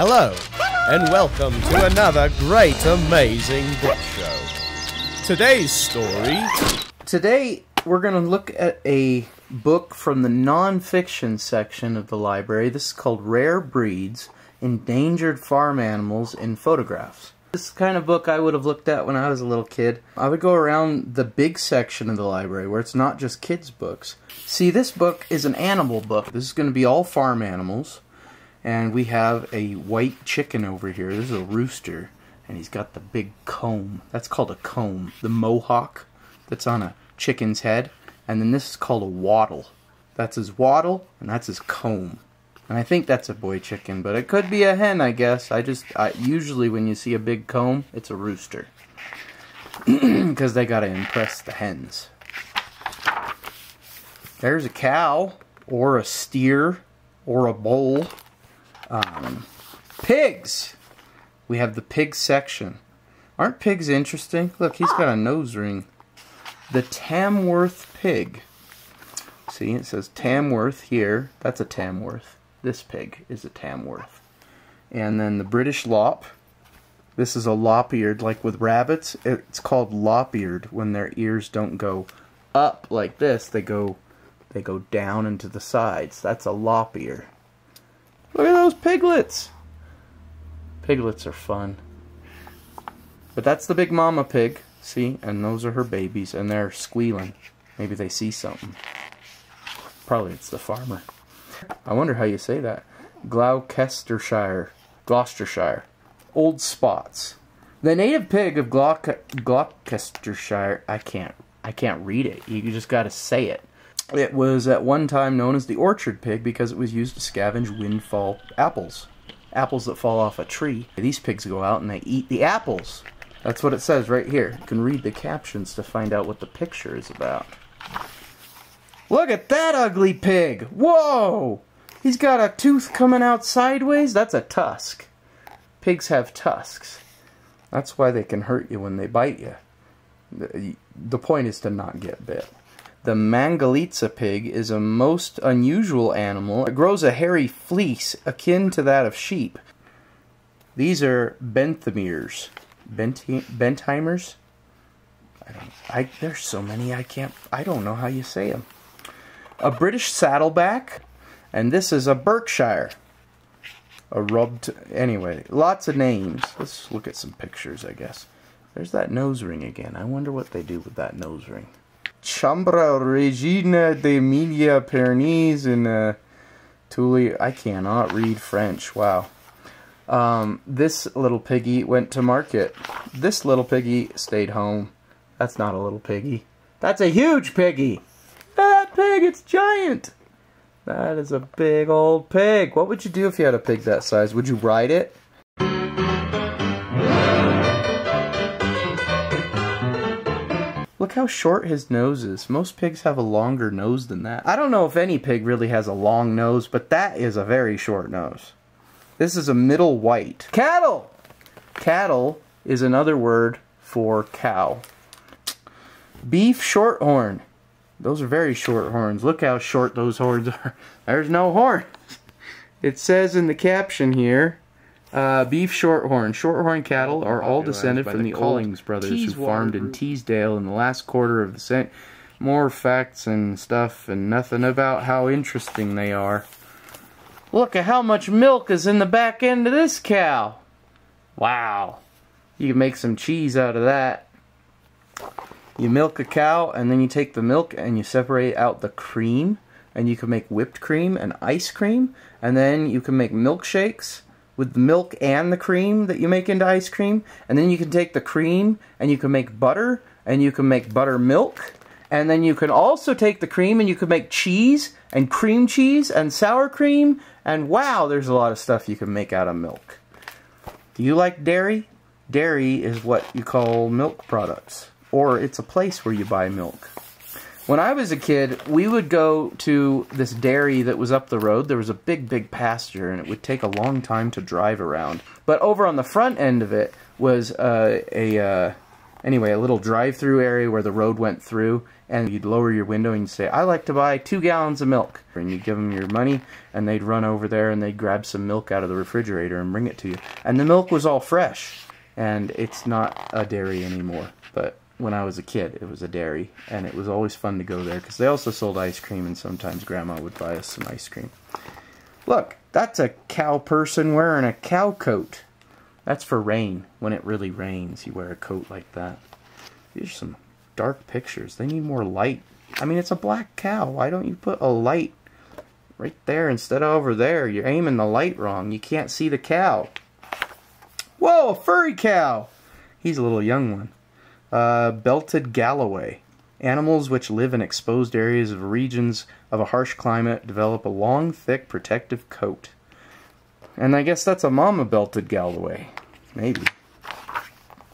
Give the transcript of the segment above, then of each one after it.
Hello, and welcome to another great, amazing book show. Today's story. Today, we're going to look at a book from the nonfiction section of the library. This is called Rare Breeds Endangered Farm Animals in Photographs. This is kind of book I would have looked at when I was a little kid. I would go around the big section of the library where it's not just kids' books. See, this book is an animal book. This is going to be all farm animals. And we have a white chicken over here. This is a rooster. And he's got the big comb. That's called a comb. The mohawk that's on a chicken's head. And then this is called a wattle. That's his wattle, and that's his comb. And I think that's a boy chicken, but it could be a hen, I guess. I just, I, usually when you see a big comb, it's a rooster. Because they gotta impress the hens. There's a cow, or a steer, or a bull. Um, pigs! We have the pig section. Aren't pigs interesting? Look, he's got a nose ring. The Tamworth pig. See, it says Tamworth here. That's a Tamworth. This pig is a Tamworth. And then the British lop. This is a lop-eared, like with rabbits. It's called lop-eared when their ears don't go up like this. They go, they go down into the sides. That's a lop-ear. Look at those piglets. Piglets are fun. But that's the big mama pig. See? And those are her babies. And they're squealing. Maybe they see something. Probably it's the farmer. I wonder how you say that. Gloucestershire. Gloucestershire. Old spots. The native pig of Gloucestershire, I can't I can't read it. You just got to say it. It was at one time known as the orchard pig because it was used to scavenge windfall apples. Apples that fall off a tree. These pigs go out and they eat the apples. That's what it says right here. You can read the captions to find out what the picture is about. Look at that ugly pig! Whoa! He's got a tooth coming out sideways? That's a tusk. Pigs have tusks. That's why they can hurt you when they bite you. The point is to not get bit. The Mangalitsa pig is a most unusual animal. It grows a hairy fleece akin to that of sheep. These are Benthamirs. Benti Bentheimers? I don't I there's so many I can't I don't know how you say them. A British saddleback and this is a Berkshire. A rubbed anyway, lots of names. Let's look at some pictures, I guess. There's that nose ring again. I wonder what they do with that nose ring. Chambra Regina de Emilia Pyrenees in uh. I cannot read French. Wow. Um, this little piggy went to market. This little piggy stayed home. That's not a little piggy. That's a huge piggy. That pig, it's giant. That is a big old pig. What would you do if you had a pig that size? Would you ride it? Look how short his nose is. Most pigs have a longer nose than that. I don't know if any pig really has a long nose, but that is a very short nose. This is a middle white. Cattle! Cattle is another word for cow. Beef shorthorn. Those are very short horns. Look how short those horns are. There's no horn. It says in the caption here, uh, beef shorthorn. Shorthorn cattle are all descended from the, the Collings brothers who farmed in Teesdale in the last quarter of the century. More facts and stuff and nothing about how interesting they are. Look at how much milk is in the back end of this cow. Wow. You can make some cheese out of that. You milk a cow and then you take the milk and you separate out the cream and you can make whipped cream and ice cream and then you can make milkshakes with the milk and the cream that you make into ice cream. And then you can take the cream and you can make butter and you can make buttermilk. And then you can also take the cream and you can make cheese and cream cheese and sour cream. And wow, there's a lot of stuff you can make out of milk. Do you like dairy? Dairy is what you call milk products. Or it's a place where you buy milk. When I was a kid, we would go to this dairy that was up the road. There was a big, big pasture, and it would take a long time to drive around. But over on the front end of it was uh, a uh, Anyway, a little drive-through area where the road went through, and you'd lower your window and you'd say, "I like to buy two gallons of milk," and you'd give them your money, and they'd run over there and they'd grab some milk out of the refrigerator and bring it to you, and the milk was all fresh, and it's not a dairy anymore, but when I was a kid, it was a dairy, and it was always fun to go there because they also sold ice cream, and sometimes Grandma would buy us some ice cream. Look, that's a cow person wearing a cow coat. That's for rain. When it really rains, you wear a coat like that. These are some dark pictures. They need more light. I mean, it's a black cow. Why don't you put a light right there instead of over there? You're aiming the light wrong. You can't see the cow. Whoa, a furry cow! He's a little young one. Uh, belted Galloway. Animals which live in exposed areas of regions of a harsh climate develop a long, thick, protective coat. And I guess that's a mama belted Galloway. Maybe.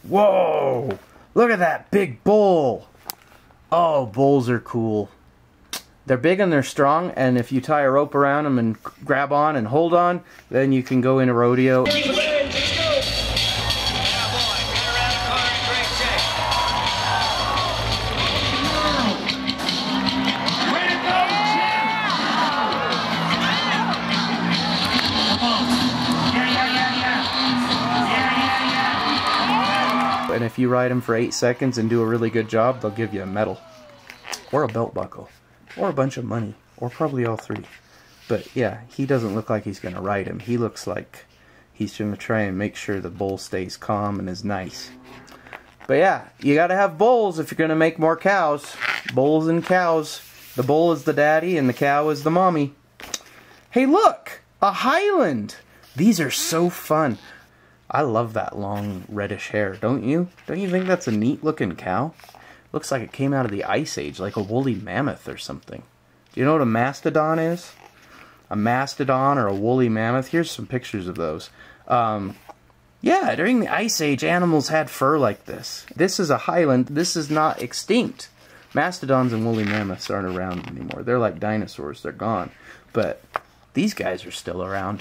Whoa! Look at that big bull! Oh, bulls are cool. They're big and they're strong, and if you tie a rope around them and grab on and hold on, then you can go in a rodeo. If you ride them for eight seconds and do a really good job, they'll give you a medal. Or a belt buckle. Or a bunch of money. Or probably all three. But yeah, he doesn't look like he's going to ride him. He looks like he's going to try and make sure the bull stays calm and is nice. But yeah, you got to have bulls if you're going to make more cows. Bulls and cows. The bull is the daddy and the cow is the mommy. Hey, look! A Highland! These are so fun. I love that long reddish hair, don't you? Don't you think that's a neat looking cow? Looks like it came out of the Ice Age, like a woolly mammoth or something. Do you know what a mastodon is? A mastodon or a woolly mammoth? Here's some pictures of those. Um, yeah, during the Ice Age, animals had fur like this. This is a highland. This is not extinct. Mastodons and woolly mammoths aren't around anymore. They're like dinosaurs. They're gone. But these guys are still around.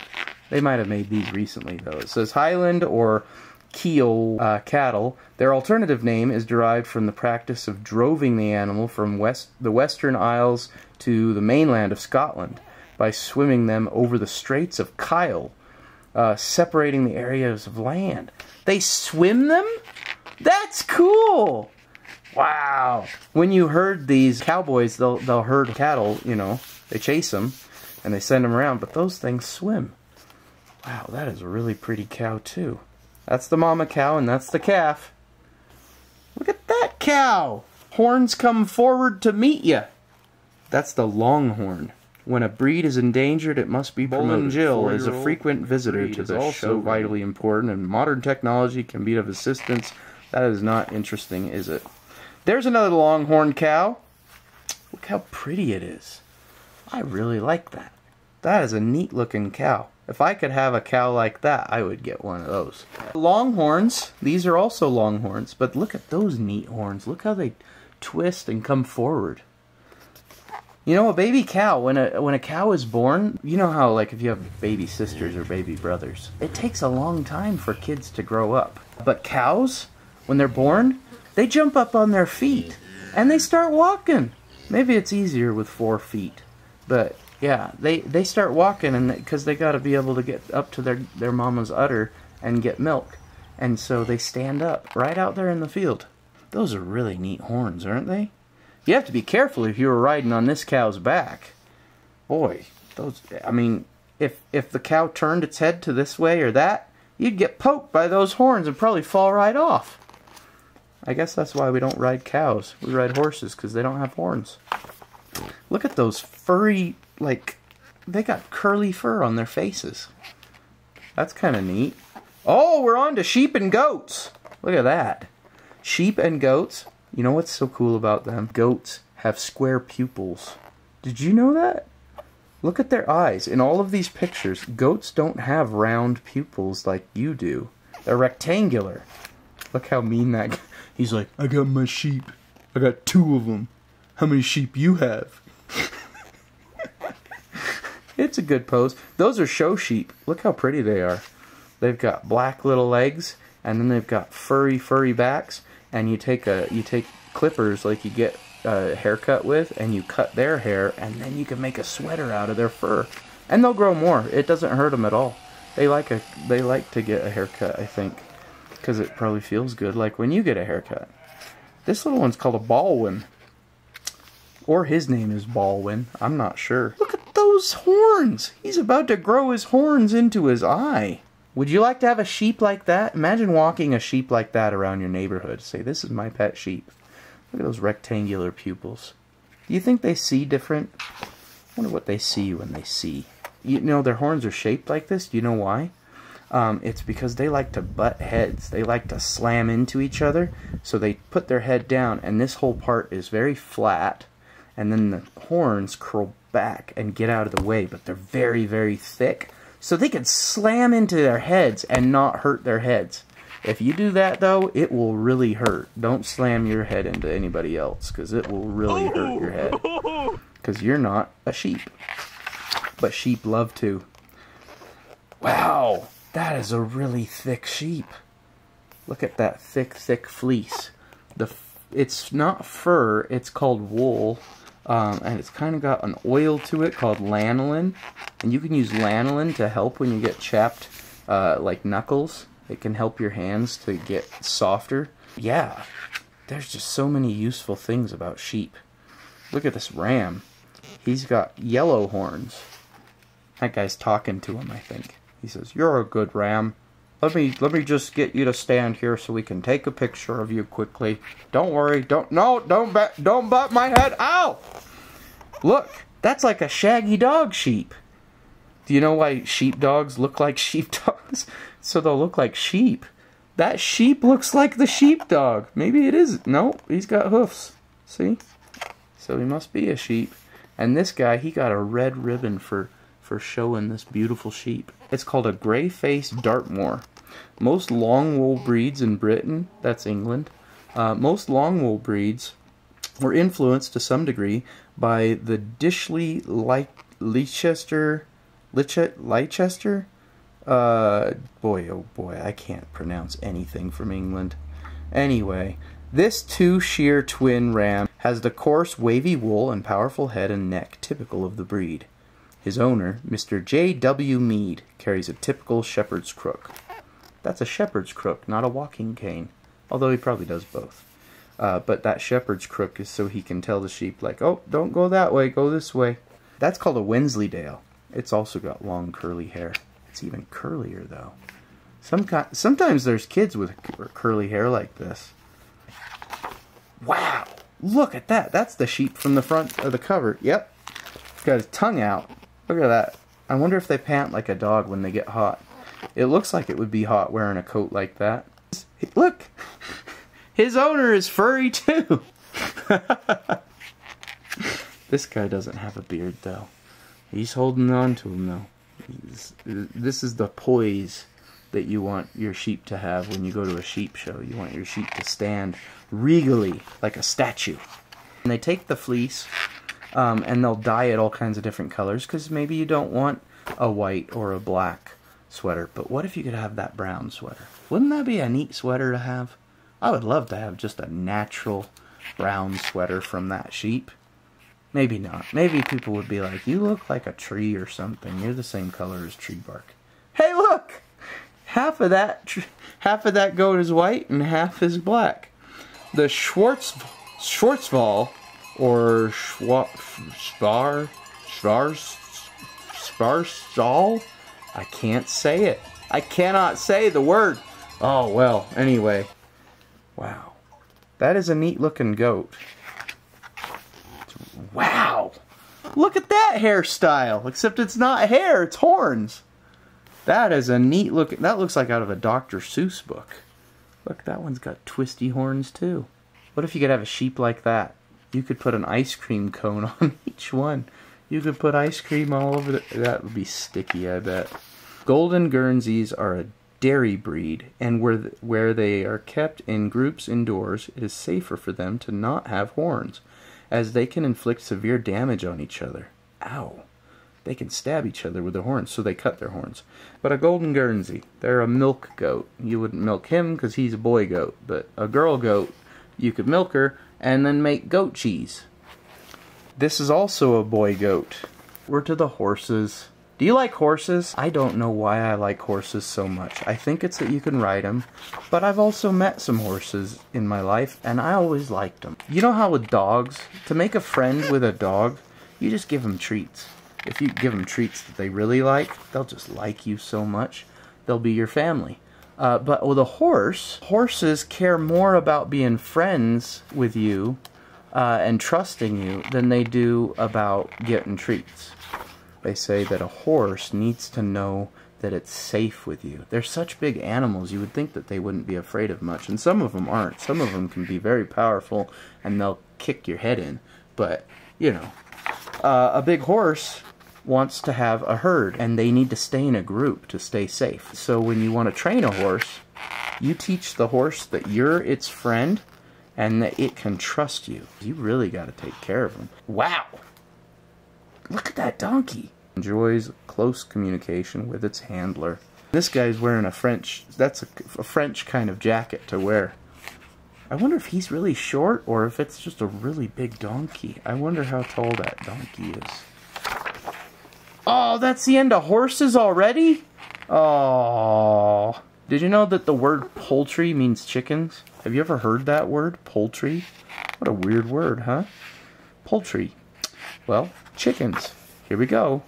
They might have made these recently, though. It says Highland or Keel uh, cattle. Their alternative name is derived from the practice of droving the animal from west the Western Isles to the mainland of Scotland by swimming them over the Straits of Kyle, uh, separating the areas of land. They swim them? That's cool! Wow! When you herd these cowboys, they'll, they'll herd cattle, you know, they chase them and they send them around, but those things swim. Wow, that is a really pretty cow too. That's the mama cow and that's the calf. Look at that cow! Horns come forward to meet you. That's the longhorn. When a breed is endangered, it must be promoted. Jill is a frequent visitor to the show. Vitally important, and modern technology can be of assistance. That is not interesting, is it? There's another longhorn cow. Look how pretty it is. I really like that. That is a neat looking cow. If I could have a cow like that, I would get one of those. Longhorns, these are also longhorns, but look at those neat horns. Look how they twist and come forward. You know, a baby cow, when a when a cow is born, you know how like if you have baby sisters or baby brothers, it takes a long time for kids to grow up. But cows, when they're born, they jump up on their feet and they start walking. Maybe it's easier with four feet, but yeah, they they start walking and because they got to be able to get up to their their mama's udder and get milk, and so they stand up right out there in the field. Those are really neat horns, aren't they? You have to be careful if you were riding on this cow's back. Boy, those I mean, if if the cow turned its head to this way or that, you'd get poked by those horns and probably fall right off. I guess that's why we don't ride cows. We ride horses because they don't have horns. Look at those furry, like, they got curly fur on their faces. That's kind of neat. Oh, we're on to sheep and goats. Look at that. Sheep and goats. You know what's so cool about them? Goats have square pupils. Did you know that? Look at their eyes. In all of these pictures, goats don't have round pupils like you do. They're rectangular. Look how mean that. He's like, I got my sheep. I got two of them. How many sheep you have? it's a good pose. Those are show sheep. Look how pretty they are. They've got black little legs, and then they've got furry, furry backs, and you take a you take clippers like you get a haircut with, and you cut their hair, and then you can make a sweater out of their fur, and they'll grow more. It doesn't hurt them at all. They like a they like to get a haircut, I think, because it probably feels good, like when you get a haircut. This little one's called a Baldwin. Or his name is Baldwin. I'm not sure. Look at those horns! He's about to grow his horns into his eye. Would you like to have a sheep like that? Imagine walking a sheep like that around your neighborhood. Say, this is my pet sheep. Look at those rectangular pupils. Do you think they see different? I wonder what they see when they see. You know, their horns are shaped like this. Do you know why? Um, it's because they like to butt heads. They like to slam into each other. So they put their head down, and this whole part is very flat. And then the horns curl back and get out of the way, but they're very, very thick. So they can slam into their heads and not hurt their heads. If you do that, though, it will really hurt. Don't slam your head into anybody else, because it will really hurt your head. Because you're not a sheep. But sheep love to. Wow! That is a really thick sheep. Look at that thick, thick fleece. The It's not fur, it's called wool. Um, and it's kind of got an oil to it called lanolin. And you can use lanolin to help when you get chapped, uh, like knuckles. It can help your hands to get softer. Yeah, there's just so many useful things about sheep. Look at this ram. He's got yellow horns. That guy's talking to him, I think. He says, "You're a good ram. Let me let me just get you to stand here so we can take a picture of you quickly. Don't worry. Don't no. Don't bat. Don't butt my head. Ow! Look, that's like a shaggy dog sheep. Do you know why sheep dogs look like sheep dogs? so they'll look like sheep. That sheep looks like the sheep dog. Maybe it is. No, he's got hoofs. See? So he must be a sheep. And this guy, he got a red ribbon for for showing this beautiful sheep. It's called a grey-faced Dartmoor. Most long wool breeds in Britain, that's England, uh, most long wool breeds were influenced to some degree by the Dishley Leicester Leicester uh boy oh boy I can't pronounce anything from England anyway this two shear twin ram has the coarse wavy wool and powerful head and neck typical of the breed his owner, Mr. J. W. Mead, carries a typical shepherd's crook. That's a shepherd's crook, not a walking cane, although he probably does both. Uh, but that shepherd's crook is so he can tell the sheep, like, oh, don't go that way, go this way. That's called a Wensleydale. It's also got long curly hair. It's even curlier, though. Some sometimes there's kids with curly hair like this. Wow! Look at that. That's the sheep from the front of the cover. Yep. It's got his tongue out. Look at that. I wonder if they pant like a dog when they get hot. It looks like it would be hot wearing a coat like that. Look! His owner is furry too! this guy doesn't have a beard though. He's holding on to him though. This is the poise that you want your sheep to have when you go to a sheep show. You want your sheep to stand regally like a statue. And they take the fleece um, and they'll dye it all kinds of different colors because maybe you don't want a white or a black sweater. But what if you could have that brown sweater? Wouldn't that be a neat sweater to have? I would love to have just a natural brown sweater from that sheep. Maybe not. Maybe people would be like, you look like a tree or something. You're the same color as tree bark. Hey, look! Half of that, half of that goat is white and half is black. The Schwartz, Schwarzwald or Schwa? I can't say it. I cannot say the word. Oh, well, anyway. Wow. That is a neat looking goat. Wow. Look at that hairstyle. Except it's not hair, it's horns. That is a neat look. That looks like out of a Dr. Seuss book. Look, that one's got twisty horns too. What if you could have a sheep like that? You could put an ice cream cone on each one. You could put ice cream all over the... That would be sticky, I bet. Golden Guernseys are a dairy breed, and where, where they are kept in groups indoors, it is safer for them to not have horns, as they can inflict severe damage on each other. Ow. They can stab each other with their horns, so they cut their horns. But a golden Guernsey, they're a milk goat. You wouldn't milk him because he's a boy goat, but a girl goat you could milk her and then make goat cheese. This is also a boy goat. We're to the horses. Do you like horses? I don't know why I like horses so much. I think it's that you can ride them, but I've also met some horses in my life, and I always liked them. You know how with dogs, to make a friend with a dog, you just give them treats. If you give them treats that they really like, they'll just like you so much, they'll be your family. Uh, but with a horse, horses care more about being friends with you uh, and trusting you than they do about getting treats. They say that a horse needs to know that it's safe with you. They're such big animals, you would think that they wouldn't be afraid of much. And some of them aren't. Some of them can be very powerful and they'll kick your head in. But, you know, uh, a big horse wants to have a herd and they need to stay in a group to stay safe. So when you want to train a horse, you teach the horse that you're its friend and that it can trust you. You really got to take care of them. Wow! Look at that donkey. Enjoys close communication with its handler. This guy's wearing a French, that's a, a French kind of jacket to wear. I wonder if he's really short or if it's just a really big donkey. I wonder how tall that donkey is. Oh, that's the end of horses already? Oh. Did you know that the word poultry means chickens? Have you ever heard that word, poultry? What a weird word, huh? Poultry. Well, chickens. Here we go.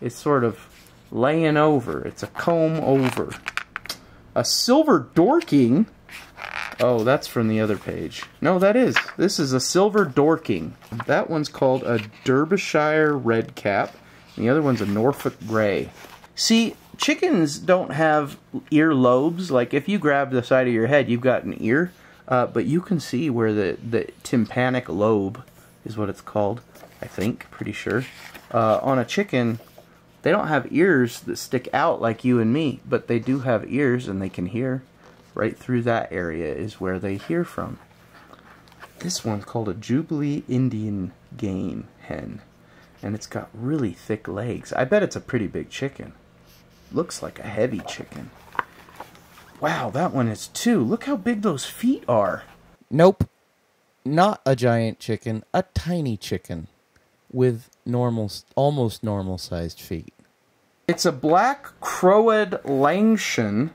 It's sort of laying over. It's a comb over. A silver Dorking? Oh, that's from the other page. No, that is. This is a silver Dorking. That one's called a Derbyshire Red Cap. The other one's a Norfolk Grey. See, chickens don't have ear lobes. Like, if you grab the side of your head, you've got an ear. Uh, but you can see where the, the tympanic lobe is what it's called. I think, pretty sure. Uh, on a chicken, they don't have ears that stick out like you and me, but they do have ears and they can hear. Right through that area is where they hear from. This one's called a Jubilee Indian game hen, and it's got really thick legs. I bet it's a pretty big chicken. Looks like a heavy chicken. Wow, that one is two. Look how big those feet are. Nope. Not a giant chicken, a tiny chicken with normal, almost normal sized feet. It's a black Croad Langshan.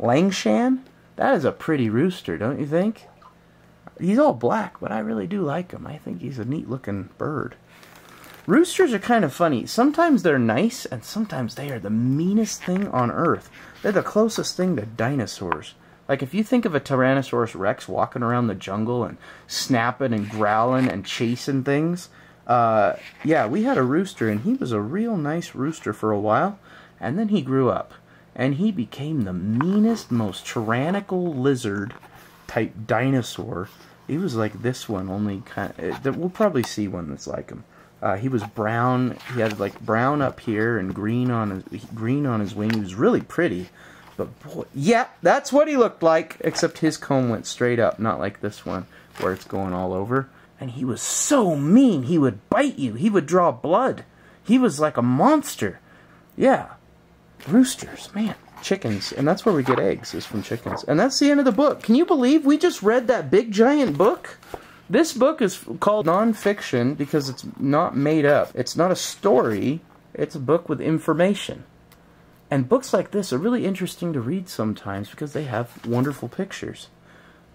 Langshan? That is a pretty rooster, don't you think? He's all black, but I really do like him. I think he's a neat looking bird. Roosters are kind of funny. Sometimes they're nice, and sometimes they are the meanest thing on earth. They're the closest thing to dinosaurs. Like, if you think of a Tyrannosaurus Rex walking around the jungle and snapping and growling and chasing things, uh, yeah, we had a rooster, and he was a real nice rooster for a while, and then he grew up, and he became the meanest, most tyrannical lizard type dinosaur. He was like this one, only kind of, we'll probably see one that's like him. Uh, he was brown. He had like brown up here and green on his green on his wing. He was really pretty, but boy, yeah, that's what he looked like. Except his comb went straight up, not like this one where it's going all over. And he was so mean. He would bite you. He would draw blood. He was like a monster. Yeah, roosters, man, chickens, and that's where we get eggs is from chickens. And that's the end of the book. Can you believe we just read that big giant book? This book is called nonfiction because it's not made up. It's not a story, it's a book with information. And books like this are really interesting to read sometimes because they have wonderful pictures.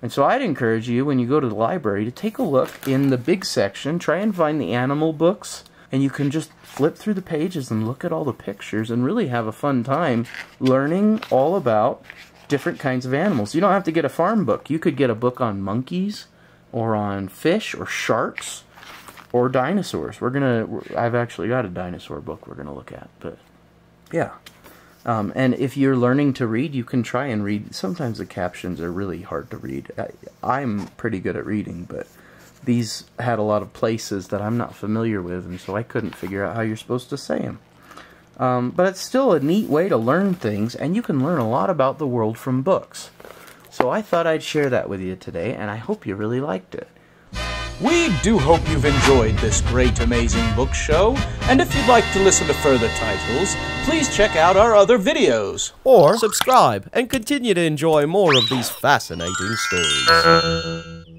And so I'd encourage you, when you go to the library, to take a look in the big section, try and find the animal books, and you can just flip through the pages and look at all the pictures and really have a fun time learning all about different kinds of animals. You don't have to get a farm book. You could get a book on monkeys, or on fish or sharks or dinosaurs. We're gonna. I've actually got a dinosaur book we're gonna look at, but yeah. Um, and if you're learning to read, you can try and read. Sometimes the captions are really hard to read. I, I'm pretty good at reading, but these had a lot of places that I'm not familiar with, and so I couldn't figure out how you're supposed to say them. Um, but it's still a neat way to learn things, and you can learn a lot about the world from books. So I thought I'd share that with you today, and I hope you really liked it. We do hope you've enjoyed this great, amazing book show, and if you'd like to listen to further titles, please check out our other videos. Or subscribe and continue to enjoy more of these fascinating stories.